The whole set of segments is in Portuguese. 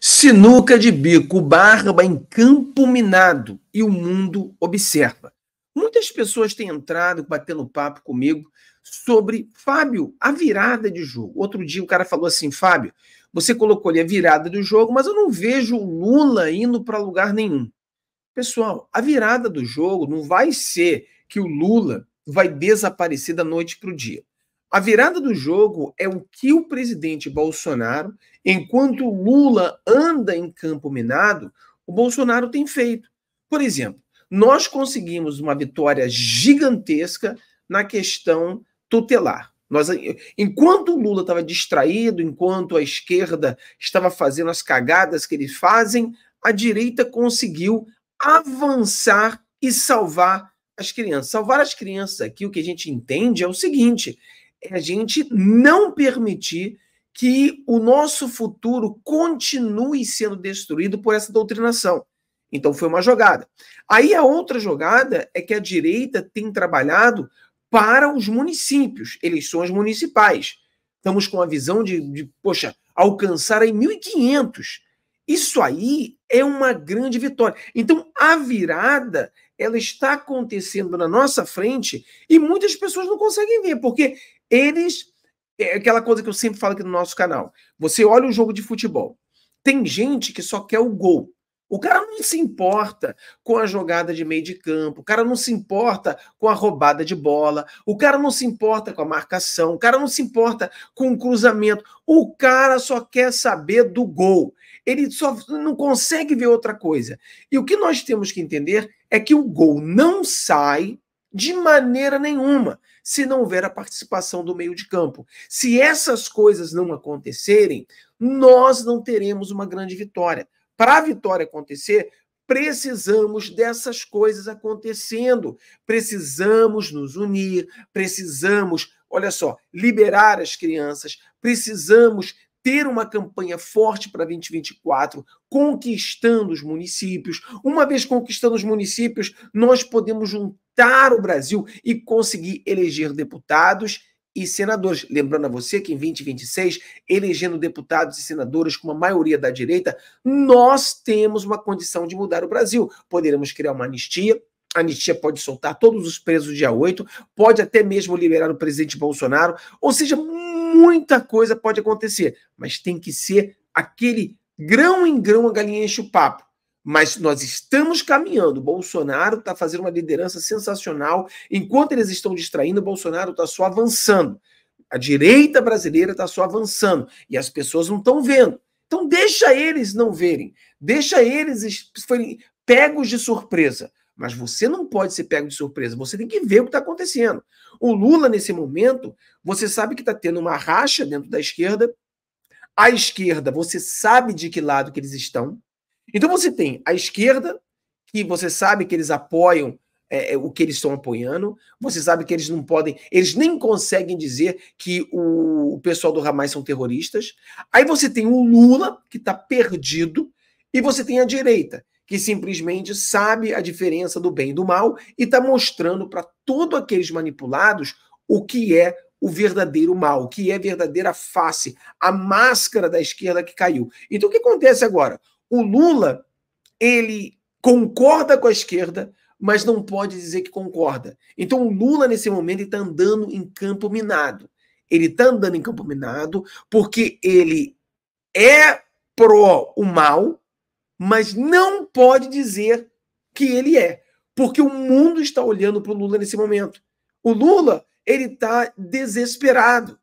Sinuca de bico, barba em campo minado e o mundo observa. Muitas pessoas têm entrado batendo papo comigo sobre, Fábio, a virada de jogo. Outro dia o cara falou assim, Fábio, você colocou ali a virada do jogo, mas eu não vejo o Lula indo para lugar nenhum. Pessoal, a virada do jogo não vai ser que o Lula vai desaparecer da noite para o dia. A virada do jogo é o que o presidente Bolsonaro, enquanto Lula anda em campo minado, o Bolsonaro tem feito. Por exemplo, nós conseguimos uma vitória gigantesca na questão tutelar. Nós, enquanto o Lula estava distraído, enquanto a esquerda estava fazendo as cagadas que eles fazem, a direita conseguiu avançar e salvar as crianças. Salvar as crianças aqui, o que a gente entende é o seguinte: é a gente não permitir que o nosso futuro continue sendo destruído por essa doutrinação. Então foi uma jogada. Aí a outra jogada é que a direita tem trabalhado para os municípios, eleições municipais. Estamos com a visão de, de poxa, alcançar aí 1.500. Isso aí é uma grande vitória. Então a virada ela está acontecendo na nossa frente e muitas pessoas não conseguem ver, porque eles. É aquela coisa que eu sempre falo aqui no nosso canal. Você olha o jogo de futebol. Tem gente que só quer o gol. O cara não se importa com a jogada de meio de campo, o cara não se importa com a roubada de bola, o cara não se importa com a marcação, o cara não se importa com o cruzamento, o cara só quer saber do gol. Ele só não consegue ver outra coisa. E o que nós temos que entender é que o gol não sai de maneira nenhuma se não houver a participação do meio de campo. Se essas coisas não acontecerem, nós não teremos uma grande vitória. Para a vitória acontecer, precisamos dessas coisas acontecendo. Precisamos nos unir, precisamos, olha só, liberar as crianças, precisamos ter uma campanha forte para 2024, conquistando os municípios. Uma vez conquistando os municípios, nós podemos juntar o Brasil e conseguir eleger deputados e senadores. Lembrando a você que em 2026, elegendo deputados e senadores com uma maioria da direita, nós temos uma condição de mudar o Brasil. Poderemos criar uma anistia, a anistia pode soltar todos os presos dia 8, pode até mesmo liberar o presidente Bolsonaro, ou seja, muita coisa pode acontecer, mas tem que ser aquele grão em grão a galinha enche o papo. Mas nós estamos caminhando. Bolsonaro está fazendo uma liderança sensacional. Enquanto eles estão distraindo, Bolsonaro está só avançando. A direita brasileira está só avançando. E as pessoas não estão vendo. Então deixa eles não verem. Deixa eles forem pegos de surpresa. Mas você não pode ser pego de surpresa, você tem que ver o que está acontecendo. O Lula, nesse momento, você sabe que está tendo uma racha dentro da esquerda. A esquerda, você sabe de que lado que eles estão. Então você tem a esquerda, que você sabe que eles apoiam é, é o que eles estão apoiando. Você sabe que eles não podem, eles nem conseguem dizer que o, o pessoal do Hamas são terroristas. Aí você tem o Lula, que está perdido, e você tem a direita, que simplesmente sabe a diferença do bem e do mal e está mostrando para todos aqueles manipulados o que é o verdadeiro mal, o que é a verdadeira face, a máscara da esquerda que caiu. Então o que acontece agora? O Lula, ele concorda com a esquerda, mas não pode dizer que concorda. Então o Lula, nesse momento, está andando em campo minado. Ele está andando em campo minado porque ele é pró o mal, mas não pode dizer que ele é, porque o mundo está olhando para o Lula nesse momento. O Lula, ele está desesperado,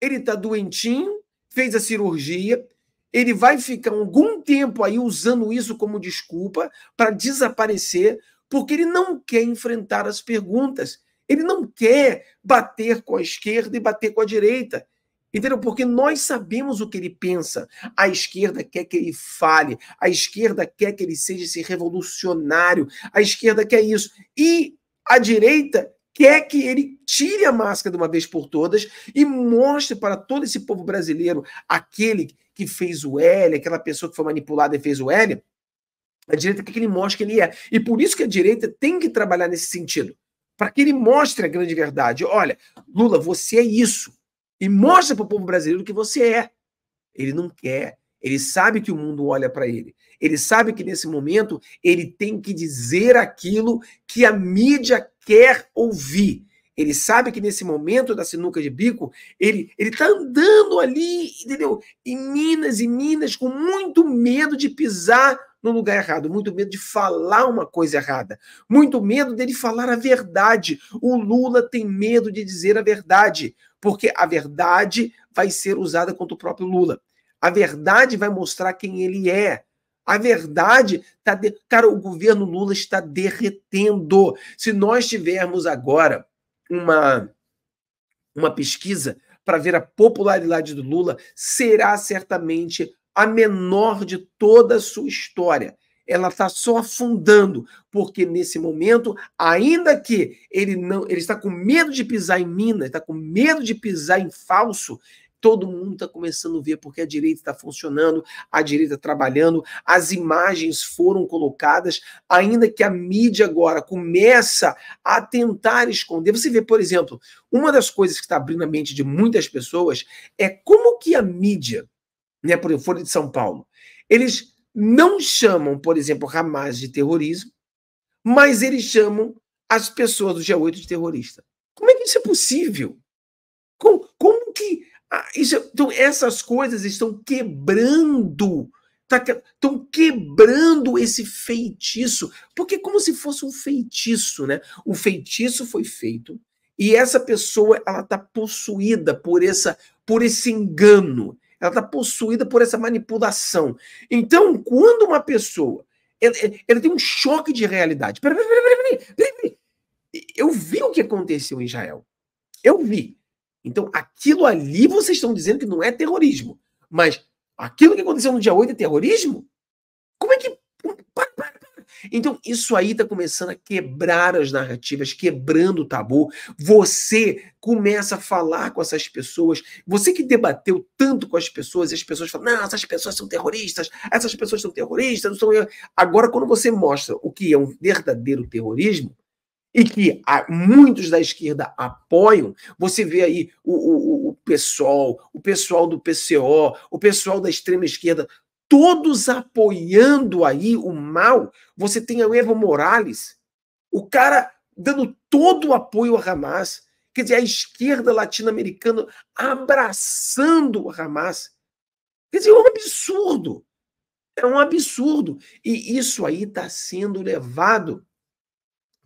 ele está doentinho, fez a cirurgia, ele vai ficar algum tempo aí usando isso como desculpa para desaparecer, porque ele não quer enfrentar as perguntas, ele não quer bater com a esquerda e bater com a direita. Entendeu? Porque nós sabemos o que ele pensa. A esquerda quer que ele fale, a esquerda quer que ele seja esse revolucionário, a esquerda quer isso. E a direita quer que ele tire a máscara de uma vez por todas e mostre para todo esse povo brasileiro, aquele que fez o L, aquela pessoa que foi manipulada e fez o L, a direita quer que ele mostre que ele é. E por isso que a direita tem que trabalhar nesse sentido, para que ele mostre a grande verdade. Olha, Lula, você é isso e mostra para o povo brasileiro que você é. Ele não quer. Ele sabe que o mundo olha para ele. Ele sabe que nesse momento ele tem que dizer aquilo que a mídia quer ouvir. Ele sabe que nesse momento da sinuca de bico, ele ele está andando ali, entendeu? Em Minas e Minas com muito medo de pisar no lugar errado, muito medo de falar uma coisa errada, muito medo dele falar a verdade. O Lula tem medo de dizer a verdade, porque a verdade vai ser usada contra o próprio Lula. A verdade vai mostrar quem ele é. A verdade tá de... cara, o governo Lula está derretendo. Se nós tivermos agora uma, uma pesquisa para ver a popularidade do Lula, será certamente a menor de toda a sua história. Ela está só afundando, porque nesse momento, ainda que ele não, ele está com medo de pisar em mina, está com medo de pisar em falso, todo mundo está começando a ver porque a direita está funcionando, a direita trabalhando, as imagens foram colocadas, ainda que a mídia agora começa a tentar esconder. Você vê, por exemplo, uma das coisas que está abrindo a mente de muitas pessoas é como que a mídia, né, por exemplo, Folha de São Paulo, eles não chamam, por exemplo, Hamas de terrorismo, mas eles chamam as pessoas do G8 de terrorista. Como é que isso é possível? Como, como que ah, isso, então, essas coisas estão quebrando, tá, estão quebrando esse feitiço, porque é como se fosse um feitiço, né? O feitiço foi feito e essa pessoa ela está possuída por essa, por esse engano, ela está possuída por essa manipulação. Então, quando uma pessoa ela, ela tem um choque de realidade, peraí, peraí, peraí, eu vi o que aconteceu em Israel, eu vi. Então, aquilo ali vocês estão dizendo que não é terrorismo. Mas aquilo que aconteceu no dia 8 é terrorismo? Como é que. Então, isso aí está começando a quebrar as narrativas, quebrando o tabu. Você começa a falar com essas pessoas. Você que debateu tanto com as pessoas, e as pessoas falam: não, essas pessoas são terroristas, essas pessoas são terroristas. Não são... Agora, quando você mostra o que é um verdadeiro terrorismo, e que muitos da esquerda apoiam, você vê aí o, o, o o pessoal do PCO, o pessoal da extrema esquerda, todos apoiando aí o mal. Você tem o Evo Morales, o cara dando todo o apoio a Hamas. Quer dizer, a esquerda latino-americana abraçando o Hamas. Quer dizer, é um absurdo. É um absurdo. E isso aí está sendo levado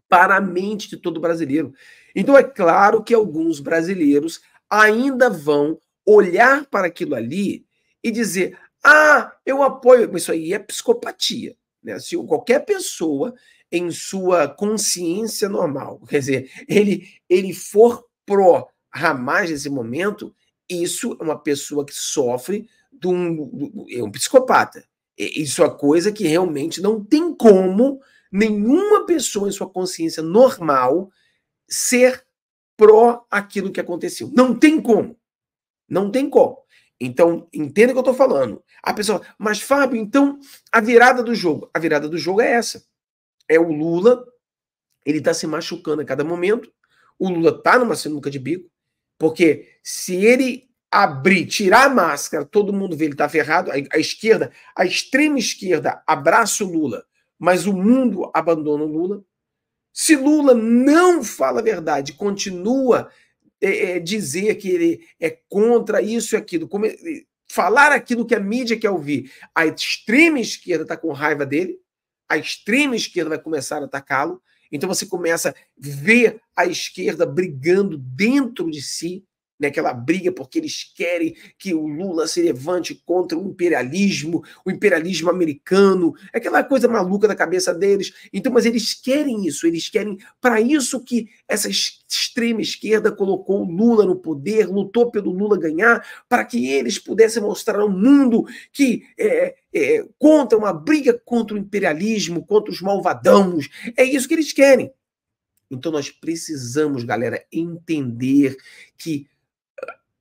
para a mente de todo brasileiro. Então é claro que alguns brasileiros ainda vão olhar para aquilo ali e dizer: ah, eu apoio. Isso aí é psicopatia. Né? Se qualquer pessoa em sua consciência normal, quer dizer, ele, ele for pró Hamas nesse momento, isso é uma pessoa que sofre de um, é um psicopata. Isso é coisa que realmente não tem como nenhuma pessoa em sua consciência normal ser pró aquilo que aconteceu. Não tem como. Não tem como. Então, entenda o que eu estou falando. A pessoa, mas Fábio, então a virada do jogo. A virada do jogo é essa. É o Lula, ele está se machucando a cada momento. O Lula está numa sinuca de bico, porque se ele abrir, tirar a máscara, todo mundo vê ele está ferrado. A, a esquerda, a extrema esquerda abraça o Lula mas o mundo abandona o Lula. Se Lula não fala a verdade, continua é, é, dizer que ele é contra isso e aquilo, como, falar aquilo que a mídia quer ouvir, a extrema esquerda está com raiva dele, a extrema esquerda vai começar a atacá-lo. Então você começa a ver a esquerda brigando dentro de si né, aquela briga porque eles querem que o Lula se levante contra o imperialismo, o imperialismo americano, aquela coisa maluca da cabeça deles. Então, mas eles querem isso, eles querem para isso que essa extrema esquerda colocou o Lula no poder, lutou pelo Lula ganhar, para que eles pudessem mostrar ao mundo que é, é, contra uma briga contra o imperialismo, contra os malvadãos. É isso que eles querem. Então nós precisamos, galera, entender que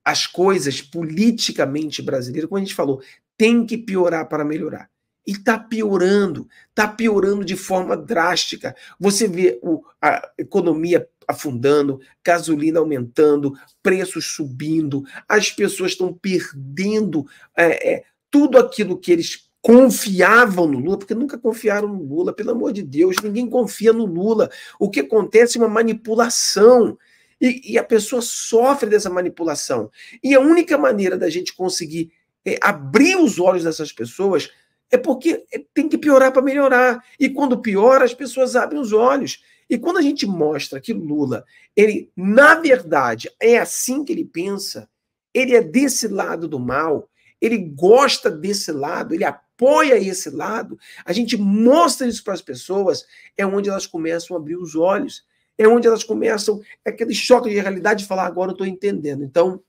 as coisas politicamente brasileiras, como a gente falou, tem que piorar para melhorar. E está piorando, está piorando de forma drástica. Você vê o, a economia afundando, gasolina aumentando, preços subindo, as pessoas estão perdendo é, é, tudo aquilo que eles confiavam no Lula, porque nunca confiaram no Lula, pelo amor de Deus, ninguém confia no Lula. O que acontece é uma manipulação. E, e a pessoa sofre dessa manipulação. E a única maneira da gente conseguir é, abrir os olhos dessas pessoas é porque tem que piorar para melhorar. E quando piora, as pessoas abrem os olhos. E quando a gente mostra que Lula, ele, na verdade, é assim que ele pensa, ele é desse lado do mal, ele gosta desse lado, ele apoia esse lado, a gente mostra isso para as pessoas, é onde elas começam a abrir os olhos, é onde elas começam, é aquele choque de realidade de falar, agora eu estou entendendo. Então,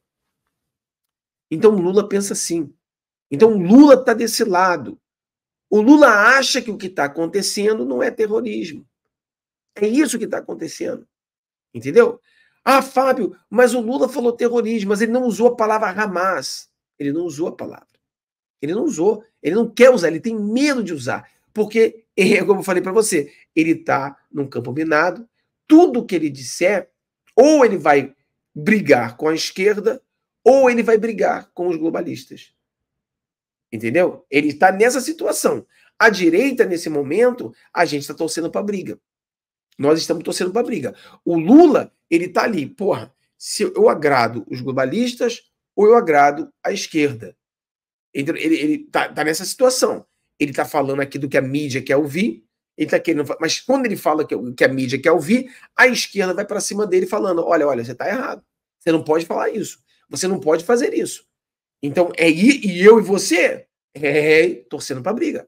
então Lula pensa assim. Então Lula está desse lado. O Lula acha que o que está acontecendo não é terrorismo. É isso que está acontecendo. Entendeu? Ah, Fábio, mas o Lula falou terrorismo, mas ele não usou a palavra Hamas. Ele não usou a palavra. Ele não usou. Ele não quer usar, ele tem medo de usar. Porque, como eu falei para você, ele está num campo minado. Tudo que ele disser, ou ele vai brigar com a esquerda, ou ele vai brigar com os globalistas. Entendeu? Ele está nessa situação. A direita, nesse momento, a gente está torcendo para briga. Nós estamos torcendo para briga. O Lula, ele está ali, porra, se eu agrado os globalistas ou eu agrado a esquerda. Ele, ele tá, tá nessa situação. Ele está falando aqui do que a mídia quer ouvir, ele tá querendo, mas quando ele fala que, que a mídia quer ouvir, a esquerda vai para cima dele falando: olha, olha, você está errado. Você não pode falar isso. Você não pode fazer isso. Então, é e eu e você é, torcendo para briga.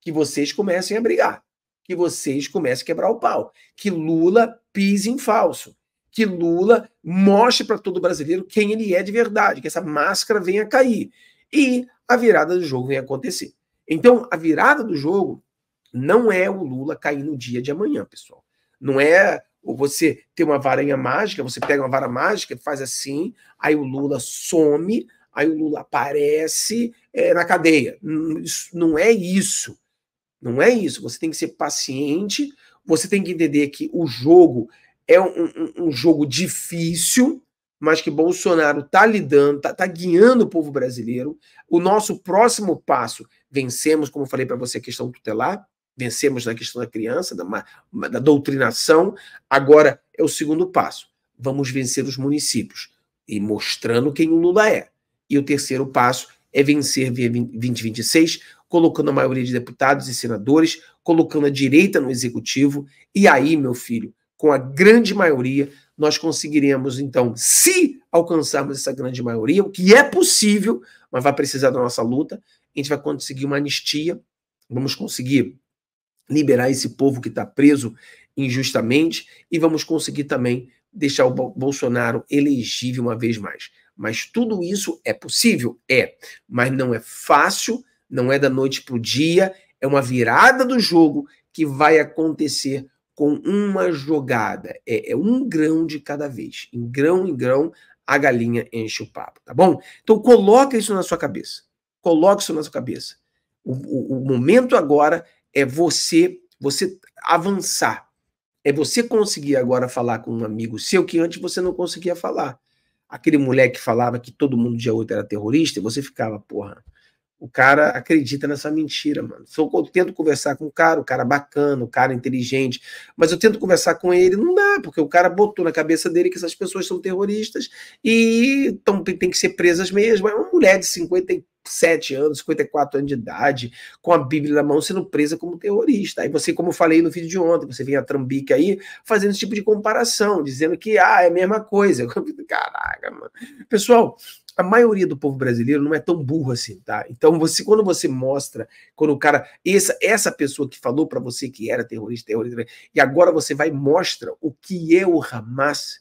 Que vocês comecem a brigar. Que vocês comecem a quebrar o pau. Que Lula pise em falso. Que Lula mostre para todo brasileiro quem ele é de verdade. Que essa máscara venha cair. E a virada do jogo venha acontecer. Então, a virada do jogo não é o Lula cair no dia de amanhã, pessoal. Não é você ter uma varinha mágica, você pega uma vara mágica, faz assim, aí o Lula some, aí o Lula aparece é, na cadeia. Não é isso. Não é isso. Você tem que ser paciente, você tem que entender que o jogo é um, um, um jogo difícil, mas que Bolsonaro está lidando, está tá guiando o povo brasileiro. O nosso próximo passo, vencemos, como falei para você, a questão tutelar, vencemos na questão da criança, da, da doutrinação. Agora é o segundo passo. Vamos vencer os municípios e mostrando quem o Lula é. E o terceiro passo é vencer via 2026, colocando a maioria de deputados e senadores, colocando a direita no executivo. E aí, meu filho, com a grande maioria, nós conseguiremos, então, se alcançarmos essa grande maioria, o que é possível, mas vai precisar da nossa luta, a gente vai conseguir uma anistia, vamos conseguir liberar esse povo que está preso injustamente e vamos conseguir também deixar o Bolsonaro elegível uma vez mais. Mas tudo isso é possível? É. Mas não é fácil, não é da noite para o dia, é uma virada do jogo que vai acontecer com uma jogada. É, é, um grão de cada vez. Em grão em grão, a galinha enche o papo, tá bom? Então coloca isso na sua cabeça. Coloque isso na sua cabeça. O, o, o momento agora é você, você avançar. É você conseguir agora falar com um amigo seu que antes você não conseguia falar. Aquele moleque que falava que todo mundo dia 8 era terrorista, e você ficava, porra, o cara acredita nessa mentira, mano. Eu tento conversar com o cara, o cara bacana, o cara inteligente, mas eu tento conversar com ele, não dá, porque o cara botou na cabeça dele que essas pessoas são terroristas e tão, tem que ser presas mesmo. É uma mulher de 57 anos, 54 anos de idade, com a Bíblia na mão, sendo presa como terrorista. Aí você, como eu falei no vídeo de ontem, você vem a trambique aí fazendo esse tipo de comparação, dizendo que ah, é a mesma coisa. Caraca, mano. Pessoal, a maioria do povo brasileiro não é tão burro assim, tá? Então, você, quando você mostra, quando o cara, essa, essa pessoa que falou para você que era terrorista, terrorista, e agora você vai e mostra o que é o Hamas,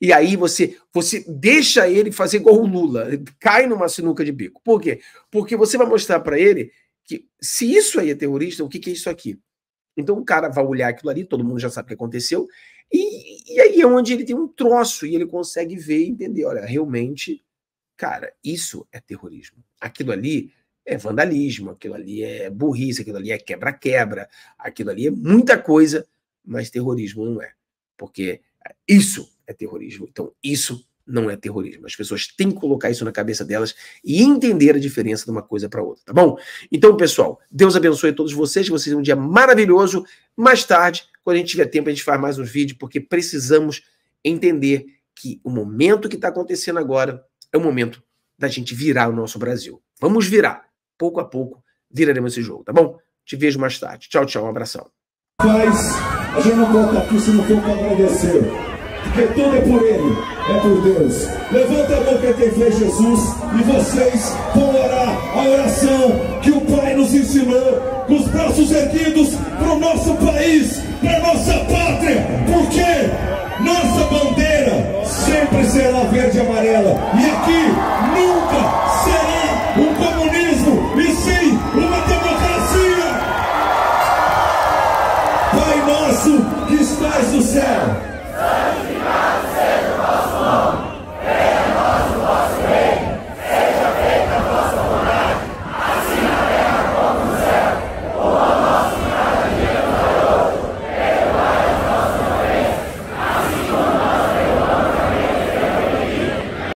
e aí você, você deixa ele fazer igual o Lula, cai numa sinuca de bico. Por quê? Porque você vai mostrar para ele que se isso aí é terrorista, o que, que é isso aqui? Então o cara vai olhar aquilo ali, todo mundo já sabe o que aconteceu, e, e aí é onde ele tem um troço e ele consegue ver e entender, olha, realmente Cara, isso é terrorismo. Aquilo ali é vandalismo, aquilo ali é burrice, aquilo ali é quebra-quebra, aquilo ali é muita coisa, mas terrorismo não é. Porque isso é terrorismo. Então, isso não é terrorismo. As pessoas têm que colocar isso na cabeça delas e entender a diferença de uma coisa para outra, tá bom? Então, pessoal, Deus abençoe todos vocês, que vocês tenham um dia maravilhoso. Mais tarde, quando a gente tiver tempo, a gente faz mais um vídeo, porque precisamos entender que o momento que está acontecendo agora é o momento da gente virar o nosso Brasil. Vamos virar. Pouco a pouco, viraremos esse jogo, tá bom? Te vejo mais tarde. Tchau, tchau. Um abração. Mas a gente não volta aqui se não for para agradecer. Porque tudo é por Ele, é por Deus. Levanta a mão quem fez Jesus e vocês vão orar a oração que o Pai nos ensinou, com os braços erguidos para o nosso país, para nossa pátria. Porque nossa bandeira sempre será verde e amarela.